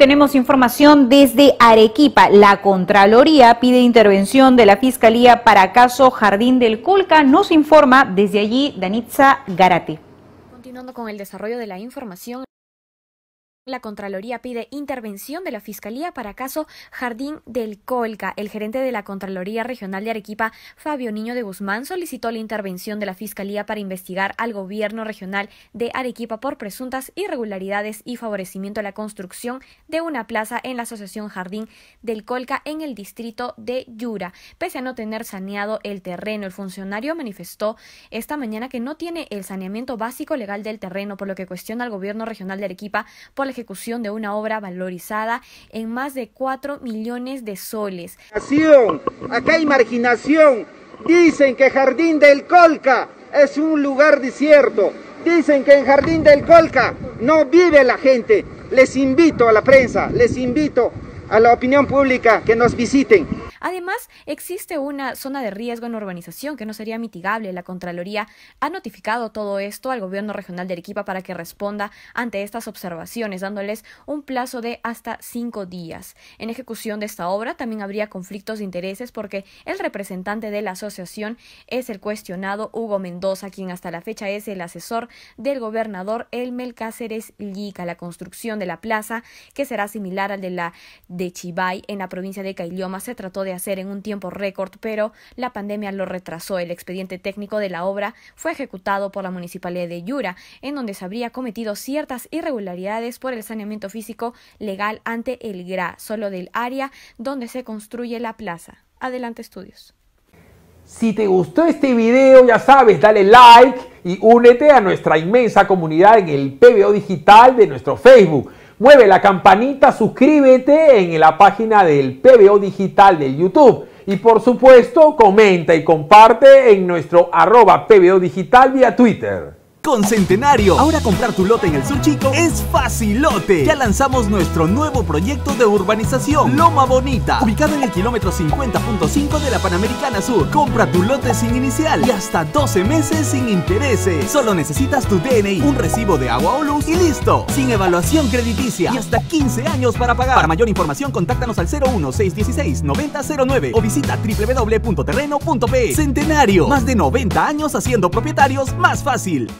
Tenemos información desde Arequipa. La Contraloría pide intervención de la Fiscalía para caso Jardín del Colca. Nos informa desde allí Danitza Garate. Continuando con el desarrollo de la información. La Contraloría pide intervención de la Fiscalía para caso Jardín del Colca. El gerente de la Contraloría Regional de Arequipa, Fabio Niño de Guzmán, solicitó la intervención de la Fiscalía para investigar al Gobierno Regional de Arequipa por presuntas irregularidades y favorecimiento a la construcción de una plaza en la Asociación Jardín del Colca en el distrito de Yura. Pese a no tener saneado el terreno, el funcionario manifestó esta mañana que no tiene el saneamiento básico legal del terreno, por lo que cuestiona al Gobierno Regional de Arequipa por ejecución de una obra valorizada en más de 4 millones de soles. Acá hay marginación. Dicen que Jardín del Colca es un lugar desierto. Dicen que en Jardín del Colca no vive la gente. Les invito a la prensa, les invito a la opinión pública que nos visiten. Además, existe una zona de riesgo en urbanización que no sería mitigable. La Contraloría ha notificado todo esto al Gobierno Regional de Arequipa para que responda ante estas observaciones, dándoles un plazo de hasta cinco días. En ejecución de esta obra también habría conflictos de intereses porque el representante de la asociación es el cuestionado Hugo Mendoza, quien hasta la fecha es el asesor del gobernador Elmel Cáceres Llica. La construcción de la plaza, que será similar al de la de Chivay en la provincia de Cailioma, se trató de hacer en un tiempo récord, pero la pandemia lo retrasó. El expediente técnico de la obra fue ejecutado por la Municipalidad de Yura, en donde se habría cometido ciertas irregularidades por el saneamiento físico legal ante el GRA, solo del área donde se construye la plaza. Adelante estudios. Si te gustó este video, ya sabes, dale like y únete a nuestra inmensa comunidad en el PBO digital de nuestro Facebook. Mueve la campanita, suscríbete en la página del PBO Digital de YouTube. Y por supuesto, comenta y comparte en nuestro arroba PBO Digital vía Twitter. Con Centenario, ahora comprar tu lote en el Sur Chico es facilote. Ya lanzamos nuestro nuevo proyecto de urbanización, Loma Bonita, ubicado en el kilómetro 50.5 de la Panamericana Sur. Compra tu lote sin inicial y hasta 12 meses sin intereses. Solo necesitas tu DNI, un recibo de agua o luz y listo. Sin evaluación crediticia y hasta 15 años para pagar. Para mayor información, contáctanos al 01 616 9009 o visita www.terreno.pe. Centenario, más de 90 años haciendo propietarios más fácil.